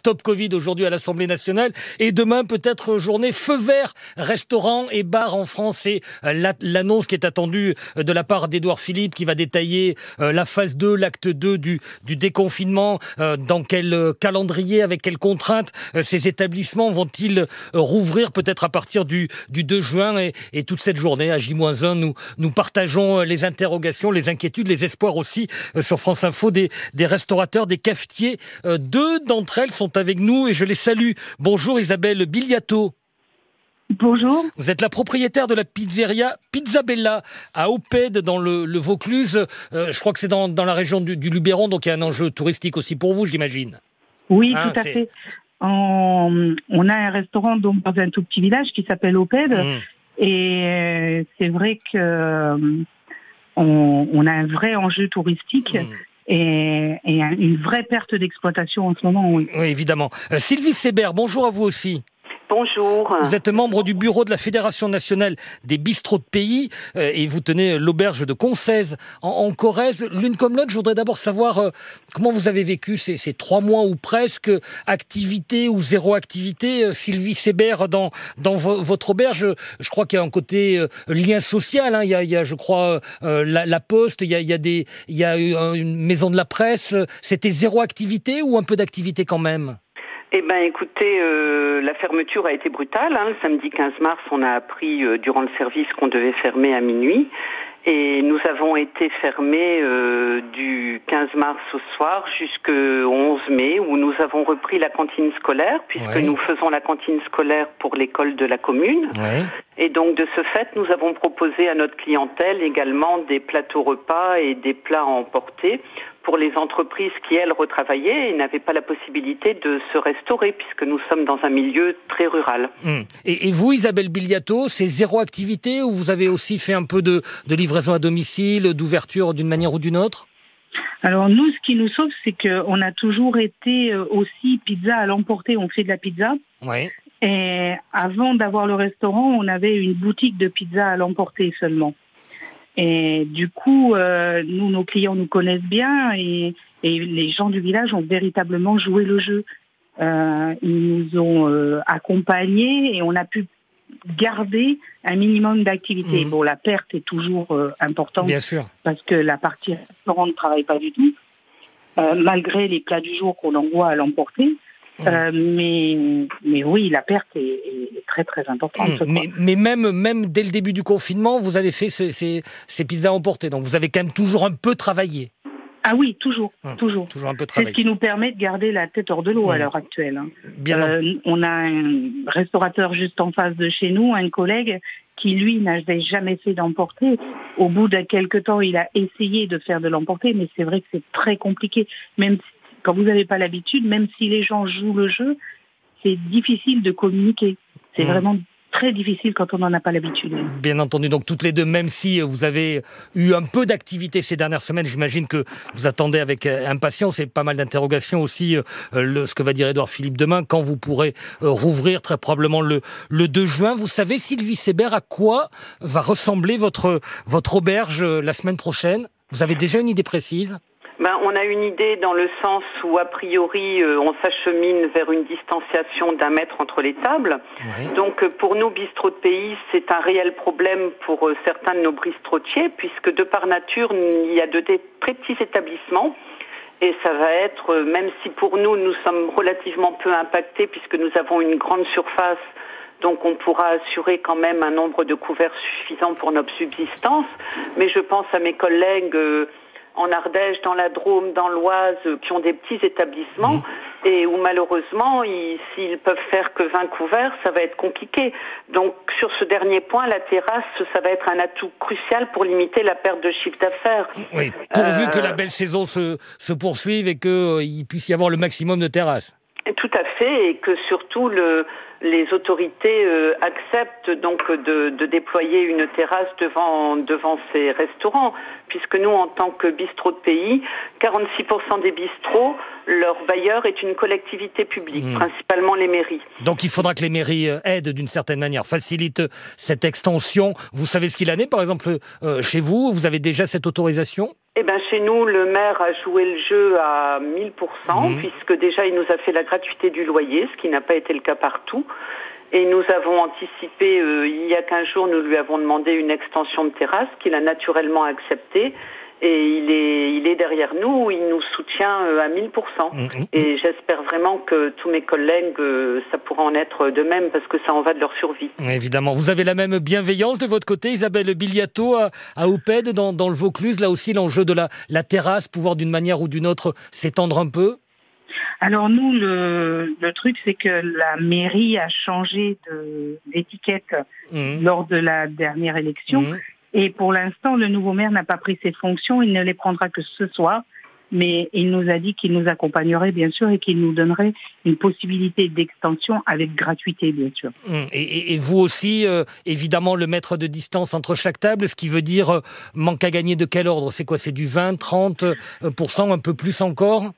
Stop Covid aujourd'hui à l'Assemblée nationale. Et demain, peut-être journée feu vert, restaurants et bars en France. Et l'annonce qui est attendue de la part d'Edouard Philippe qui va détailler la phase 2, l'acte 2 du, déconfinement. Dans quel calendrier, avec quelles contraintes ces établissements vont-ils rouvrir peut-être à partir du, du 2 juin et, toute cette journée à J-1, nous, nous partageons les interrogations, les inquiétudes, les espoirs aussi sur France Info des restaurateurs, des cafetiers. deux d'entre elles sont avec nous et je les salue. Bonjour Isabelle Biliato. Bonjour. Vous êtes la propriétaire de la pizzeria Pizzabella à Opède dans le, Vaucluse. je crois que c'est dans, dans, la région du, Luberon, donc il y a un enjeu touristique aussi pour vous, j'imagine. Oui, hein, tout à fait. On, a un restaurant donc, dans un tout petit village qui s'appelle Opède. Mmh. Et euh, c'est vrai que euh, on, a un vrai enjeu touristique. Mmh. Et, une vraie perte d'exploitation en ce moment. Oui, oui évidemment. Euh, Sylvie Sébert, bonjour à vous aussi. Bonjour. Vous êtes membre du bureau de la Fédération nationale des bistrots de pays euh, et vous tenez l'auberge de Concèze en, Corrèze. L'une comme l'autre, je voudrais d'abord savoir euh, comment vous avez vécu ces, trois mois ou presque, activité ou zéro activité. Euh, Sylvie Sébert, dans, dans votre auberge, je crois qu'il y a un côté lien social. Hein. Il, y a, il, y a, je crois, la, poste, il y a, il y a, des, il y a une maison de la presse. C'était zéro activité ou un peu d'activité quand même? Eh ben, écoutez, euh, la fermeture a été brutale. Hein. Le samedi 15 mars, on a appris euh, durant le service qu'on devait fermer à minuit. Et nous avons été fermés euh, du 15 mars au soir jusqu'au 11 mai, où nous avons repris la cantine scolaire, puisque nous faisons la cantine scolaire pour l'école de la commune. Et donc, de ce fait, nous avons proposé à notre clientèle également des plateaux repas et des plats à emporter pour les entreprises qui, elles, retravaillaient et n'avaient pas la possibilité de se restaurer, puisque nous sommes dans un milieu très rural. Hum. Et, vous, Isabelle Biliato, c'est zéro activité ou vous avez aussi fait un peu de, livraison à domicile, d'ouverture d'une manière ou d'une autre? Alors nous, ce qui nous sauve, c'est qu'on a toujours été euh, aussi pizza à l'emporter. On fait de la pizza. Oui. Et avant d'avoir le restaurant, on avait une boutique de pizza à l'emporter seulement. Et du coup, euh, nous, nos clients nous connaissent bien et, les gens du village ont véritablement joué le jeu. Euh, ils nous ont euh, accompagnés et on a pu garder un minimum d'activité. Mmh. Bon, la perte est toujours importante. Bien sûr. Parce que la partie restaurant ne travaille pas du tout, malgré les plats du jour qu'on envoie à l'emporter. Euh, mais, mais oui, la perte est, très très importante. Mmh. Mais, même, même dès le début du confinement, vous avez fait ces, ces, pizzas emportées, donc vous avez quand même toujours un peu travaillé. Ah oui, toujours, mmh. toujours. Toujours un peu C'est ce qui nous permet de garder la tête hors de l'eau à mmh. l'heure actuelle. Hein. Bien. Euh, on a un restaurateur juste en face de chez nous, un collègue qui lui n'avait jamais fait d'emporter. Au bout de quelques temps, il a essayé de faire de l'emporter, mais c'est vrai que c'est très compliqué. Même si quand vous n'avez pas l'habitude, même si les gens jouent le jeu, c'est difficile de communiquer. C'est mmh. vraiment très difficile quand on n'en a pas l'habitude. Bien entendu, donc toutes les deux, même si vous avez eu un peu d'activité ces dernières semaines, j'imagine que vous attendez avec euh, impatience et pas mal d'interrogations aussi euh, le, ce que va dire Edouard Philippe demain, quand vous pourrez euh, rouvrir très probablement le, le 2 juin. Vous savez, Sylvie Sébert, à quoi va ressembler votre, votre auberge la semaine prochaine? Vous avez déjà une idée précise? Ben, on a une idée dans le sens où, a priori, euh, on s'achemine vers une distanciation d'un mètre entre les tables. Donc, euh, pour nous, bistrots de pays, c'est un réel problème pour euh, certains de nos bistrotiers, puisque de par nature, il y a de très petits établissements. Et ça va être, même si pour nous, nous sommes relativement peu impactés, puisque nous avons une grande surface donc on pourra assurer quand même un nombre de couverts suffisant pour notre subsistance. Mais je pense à mes collègues en Ardèche, dans la Drôme, dans l'Oise, qui ont des petits établissements mmh. et où malheureusement, s'ils peuvent faire que 20 couverts, ça va être compliqué. Donc sur ce dernier point, la terrasse, ça va être un atout crucial pour limiter la perte de chiffre d'affaires. Oui, pourvu que la belle saison se, se poursuive et qu'il euh, puisse y avoir le maximum de terrasses. Tout à fait, et que surtout le, les autorités euh, acceptent donc de, déployer une terrasse devant, devant ces restaurants, puisque nous, en tant que bistrot de pays, 46% des bistrots, leur bailleur est une collectivité publique, hmm. principalement les mairies. Donc il faudra que les mairies euh, aident d'une certaine manière, facilitent cette extension. Vous savez ce qu'il en est, par exemple, euh, chez vous? Vous avez déjà cette autorisation? Eh ben, chez nous, le maire a joué le jeu à 1000%, mhm. puisque déjà, il nous a fait la gratuité du loyer, ce qui n'a pas été le cas partout. Et nous avons anticipé, euh, il y a 15 jours, nous lui avons demandé une extension de terrasse qu'il a naturellement acceptée et il est, il est derrière nous, il nous soutient euh, à 1000%. Mm, mm. Et j'espère vraiment que tous mes collègues, euh, ça pourra en être de même parce que ça en va de leur survie. Évidemment, vous avez la même bienveillance de votre côté, Isabelle Biliato à, à Oped, dans, dans, le Vaucluse. Là aussi, l'enjeu de la, la terrasse, pouvoir d'une manière ou d'une autre s'étendre un peu? Alors nous, le, le truc, c'est que la mairie a changé d'étiquette mm. lors de la dernière élection. Et pour l'instant, le nouveau maire n'a pas pris ses fonctions. Il ne les prendra que ce soir. Mais il nous a dit qu'il nous accompagnerait, bien sûr, et qu'il nous donnerait une possibilité d'extension avec gratuité, bien sûr. Hum, et, vous aussi, euh, évidemment, le mètre de distance entre chaque table, ce qui veut dire euh, manque à gagner de quel ordre? C'est quoi? C'est du 20, 30% euh, un peu plus encore?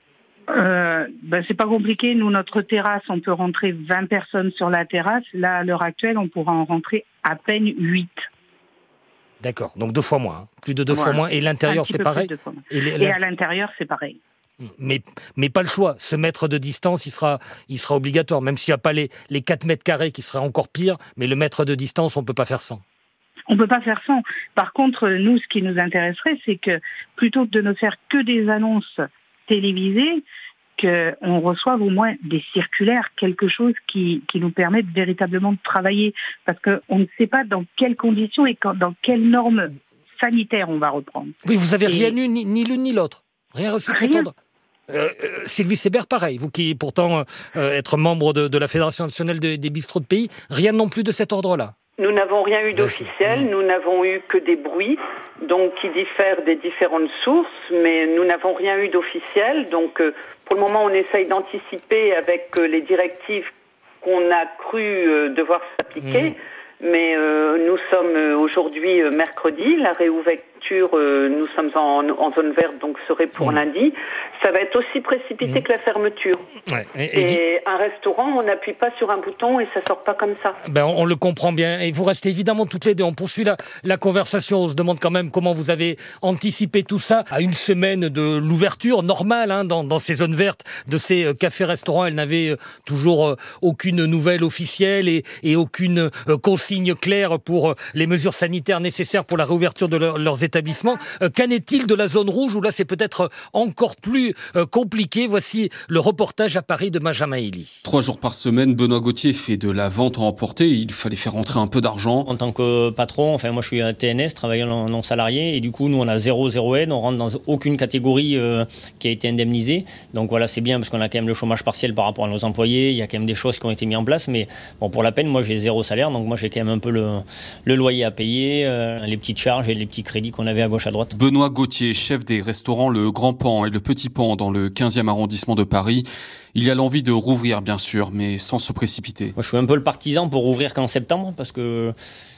Euh, ben c'est pas compliqué. Nous, notre terrasse, on peut rentrer 20 personnes sur la terrasse. Là, à l'heure actuelle, on pourra en rentrer à peine 8. D'accord, donc deux fois moins, hein. plus de deux fois moins. Et l'intérieur, c'est pareil Et, à l'intérieur, c'est pareil. Mais, mais pas le choix. Ce mètre de distance, il sera, il sera obligatoire, même s'il n'y a pas les, les 4 mètres carrés qui seraient encore pire, mais le mètre de distance, on ne peut pas faire sans. On ne peut pas faire sans. Par contre, nous, ce qui nous intéresserait, c'est que plutôt que de ne faire que des annonces télévisées, qu'on reçoive au moins des circulaires, quelque chose qui, qui nous permette véritablement de travailler. Parce qu'on ne sait pas dans quelles conditions et dans quelles normes sanitaires on va reprendre. Oui, vous n'avez rien eu, ni, l'une ni l'autre. Rien reçu ordre. Euh, euh, Sylvie Sébert, pareil. Vous qui pourtant euh, être membre de, la Fédération nationale des bistrots de pays, rien non plus de cet ordre-là. Nous n'avons rien eu d'officiel, nous n'avons eu que des bruits, donc qui diffèrent des différentes sources, mais nous n'avons rien eu d'officiel. Donc euh, pour le moment, on essaye d'anticiper avec euh, les directives qu'on a cru euh, devoir s'appliquer. Mmh. Mais nous sommes aujourd'hui mercredi, la réouverture euh, nous sommes en, zone verte, donc serait pour mmh. lundi. Ça va être aussi précipité mmh. que la fermeture. et, un restaurant, on n'appuie pas sur un bouton et ça sort pas comme ça. Ben, on, le comprend bien. Et vous restez évidemment toutes les deux. On poursuit la, la conversation. On se demande quand même comment vous avez anticipé tout ça à une semaine de l'ouverture normale hein, dans, dans, ces zones vertes de ces euh, cafés-restaurants. Elle n'avait euh, toujours aucune nouvelle officielle et, et aucune consigne claire pour les mesures sanitaires nécessaires pour la réouverture de leurs établissements euh, qu'en est-il de la zone rouge où là c'est peut-être encore plus euh, compliqué? Voici le reportage à Paris de Benjamin Elie. Trois jours par semaine, Benoît Gauthier fait de la vente en emporté. Il fallait faire rentrer un peu d'argent. En tant que patron, enfin moi je suis un TNS, travaillant non salarié, et du coup nous on a zéro zéro aide, on rentre dans aucune catégorie euh, qui a été indemnisée. Donc voilà, c'est bien parce qu'on a quand même le chômage partiel par rapport à nos employés. Il y a quand même des choses qui ont été mises en place, mais bon pour la peine, moi j'ai zéro salaire, donc moi j'ai quand même un peu le, le loyer à payer, les petites charges et les petits crédits qu'on avait à gauche à droite. Benoît Gauthier, chef des restaurants Le Grand Pan et Le Petit Pan dans le 15e arrondissement de Paris. Il y a l'envie de rouvrir, bien sûr, mais sans se précipiter. Moi, je suis un peu le partisan pour rouvrir qu'en septembre, parce que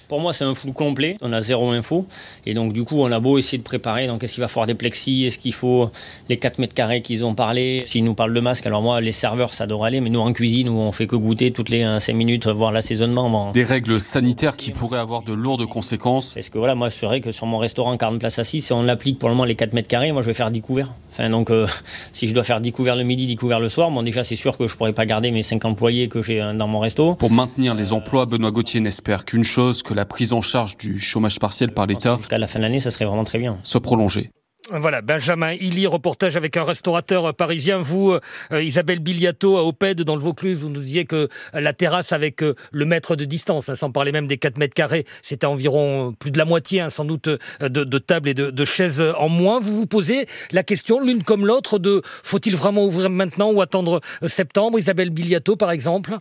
pour moi, c'est un flou complet. On a zéro info. Et donc, du coup, on a beau essayer de préparer. Donc, est-ce qu'il va falloir des plexis? Est-ce qu'il faut les 4 mètres carrés qu'ils ont parlé? S'ils nous parlent de masque, alors moi, les serveurs, ça devrait aller. Mais nous, en cuisine, où on fait que goûter toutes les 5 euh, minutes, voir l'assaisonnement. Des règles sanitaires qui pourraient avoir de lourdes conséquences. Est-ce que voilà, moi, c'est vrai que sur mon restaurant 40 places assises, si on applique pour le moment les 4 mètres carrés, moi, je vais faire 10 couverts. Enfin, donc, euh, si je dois faire 10 couverts le midi, 10 couverts le soir, bon, déjà, c'est sûr que je pourrais pas garder mes 5 employés que j'ai euh, dans mon resto. Pour maintenir les emplois, Benoît Gauthier n'espère qu'une chose, que la prise en charge du chômage partiel par l'État. Jusqu'à la fin de l'année, ça serait vraiment très bien. Soit prolongé. Voilà, Benjamin Illy, reportage avec un restaurateur parisien. Vous, euh, Isabelle Biliato, à Oped, dans le Vaucluse, vous nous disiez que la terrasse avec euh, le mètre de distance, hein, sans parler même des 4 mètres carrés, c'était environ plus de la moitié, hein, sans doute, de, de tables et de, de, chaises en moins. Vous vous posez la question, l'une comme l'autre, de faut-il vraiment ouvrir maintenant ou attendre euh, septembre? Isabelle Biliato, par exemple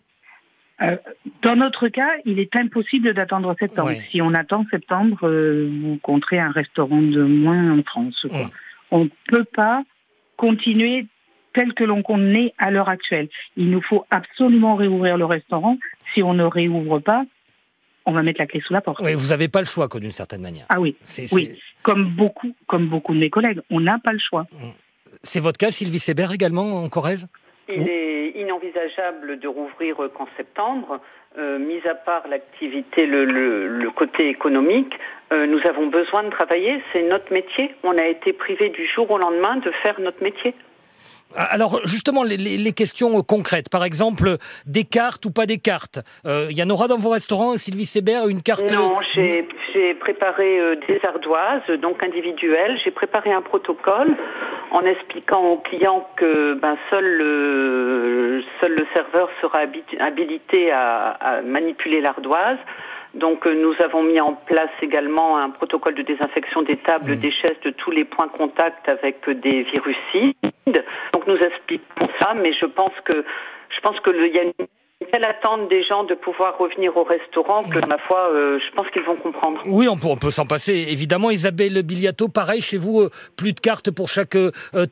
euh, dans notre cas, il est impossible d'attendre septembre. Si on attend septembre, euh, vous compterez un restaurant de moins en France. On ne peut pas continuer tel que l'on connaît à l'heure actuelle. Il nous faut absolument réouvrir le restaurant. Si on ne réouvre pas, on va mettre la clé sous la porte. Oui, vous n'avez pas le choix, d'une certaine manière. Ah oui, oui. Comme beaucoup, comme beaucoup de mes collègues, on n'a pas le choix. C'est votre cas, Sylvie Sébert, également, en Corrèze? Il est, inenvisageable de rouvrir qu'en septembre. mis à part l'activité, le, côté économique, nous avons besoin de travailler. C'est notre métier. On a été privé du jour au lendemain de faire notre métier. Alors justement, les, questions concrètes, par exemple, des cartes ou pas des cartes. Euh, il y en aura dans vos restaurants, Sylvie Sébert, une carte Non, j'ai préparé euh, des ardoises, donc individuelles. J'ai préparé un protocole en expliquant aux clients que ben, seul, le, seul le serveur sera habilité à manipuler l'ardoise. Donc euh, nous avons mis en place également un protocole de désinfection des tables, mmh. des chaises, de tous les points contact avec des virucides. Donc nous expliquons ça, mais je pense que je pense qu'il y a une telle attente des gens de pouvoir revenir au restaurant que, ma foi, euh, je pense qu'ils vont comprendre. Oui, on peut, on peut s'en passer, évidemment. Isabelle Biliato, pareil, chez vous, euh, plus de cartes pour chaque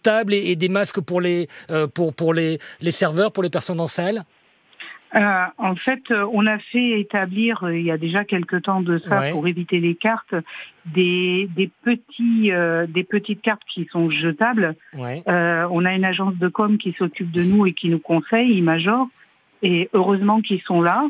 table et, des masques pour les, pour, pour les, les serveurs, pour les personnes en salle? Euh, en fait, euh, on a fait établir euh, il y a déjà quelque temps de ça pour éviter les cartes des, des petits des petites cartes qui sont jetables. on a une agence de com qui s'occupe de nous et qui nous conseille, Imajor, et heureusement qu'ils sont là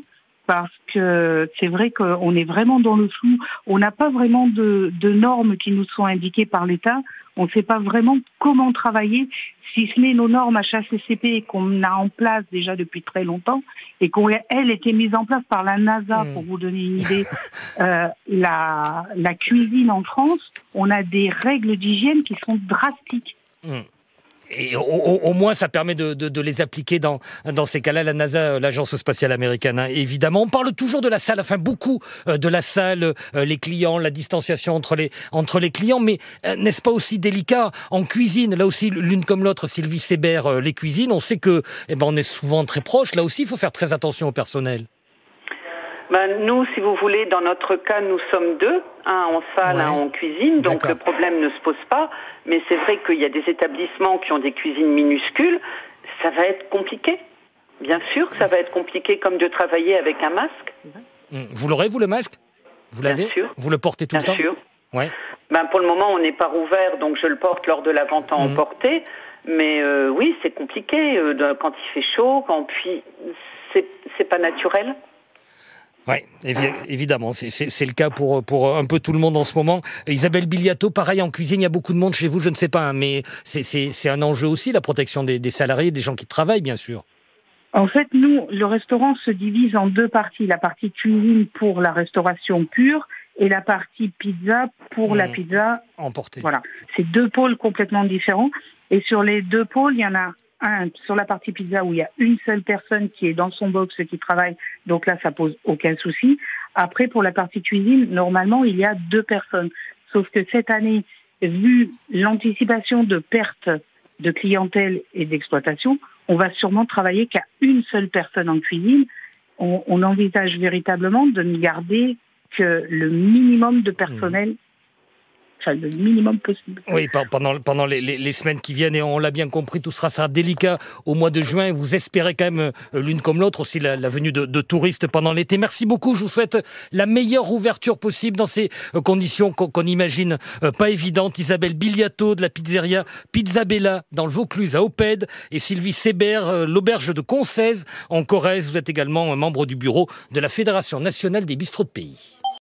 parce que c'est vrai qu'on est vraiment dans le flou. On n'a pas vraiment de, de, normes qui nous sont indiquées par l'État. On ne sait pas vraiment comment travailler, si ce n'est nos normes HACCP qu'on a en place déjà depuis très longtemps et qu'on elles étaient mises en place par la NASA, hmm. pour vous donner une idée. Euh, la, la cuisine en France, on a des règles d'hygiène qui sont drastiques. Hmm et au, moins, ça permet de, les appliquer dans, dans ces cas-là, la NASA, l'Agence spatiale américaine, hein, évidemment. On parle toujours de la salle, enfin beaucoup euh, de la salle, euh, les clients, la distanciation entre les, entre les clients, mais euh, n'est-ce pas aussi délicat en cuisine? Là aussi, l'une comme l'autre, Sylvie Sébert, les cuisines, on sait que eh ben, on est souvent très proches. Là aussi, il faut faire très attention au personnel. Ben, nous, si vous voulez, dans notre cas, nous sommes deux, un en salle, un en cuisine, donc le problème ne se pose pas. Mais c'est vrai qu'il y a des établissements qui ont des cuisines minuscules, ça va être compliqué. Bien sûr, ça va être compliqué comme de travailler avec un masque. Hum, vous l'aurez, vous, le masque? Vous l'avez? Vous le portez tout le temps? Bien sûr. Ouais. Ben, pour le moment, on n'est pas rouvert, donc je le porte lors de la vente à hum. emporter. Mais euh, oui, c'est compliqué euh, quand il fait chaud, quand puis c'est pas naturel. Oui, évidemment, c'est le cas pour, pour un peu tout le monde en ce moment. Isabelle Biliato, pareil en cuisine, il y a beaucoup de monde chez vous, je ne sais pas, hein, mais c'est un enjeu aussi, la protection des, salariés, des gens qui travaillent, bien sûr. En fait, nous, le restaurant se divise en deux parties. La partie cuisine pour la restauration pure et la partie pizza pour la mmh. pizza emportée. Voilà, c'est deux pôles complètement différents. Et sur les deux pôles, il y en a un, sur la partie pizza où il y a une seule personne qui est dans son box qui travaille, donc là ça pose aucun souci. Après pour la partie cuisine, normalement il y a deux personnes. Sauf que cette année, vu l'anticipation de perte de clientèle et d'exploitation, on va sûrement travailler qu'à une seule personne en cuisine. On, on, envisage véritablement de ne garder que le minimum de personnel le minimum possible. Oui, pendant, les, semaines qui viennent, et on l'a bien compris, tout sera, délicat au mois de juin. Vous espérez quand même euh, l'une comme l'autre aussi la, venue de, touristes pendant l'été. Merci beaucoup. Je vous souhaite la meilleure ouverture possible dans ces euh, conditions qu'on imagine euh, pas évidentes. Isabelle Biliato de la pizzeria Pizza Bella dans le Vaucluse à Opède et Sylvie Sébert, l'auberge de Concèze en Corrèze. Vous êtes également membre du bureau de la Fédération nationale des bistrots de pays.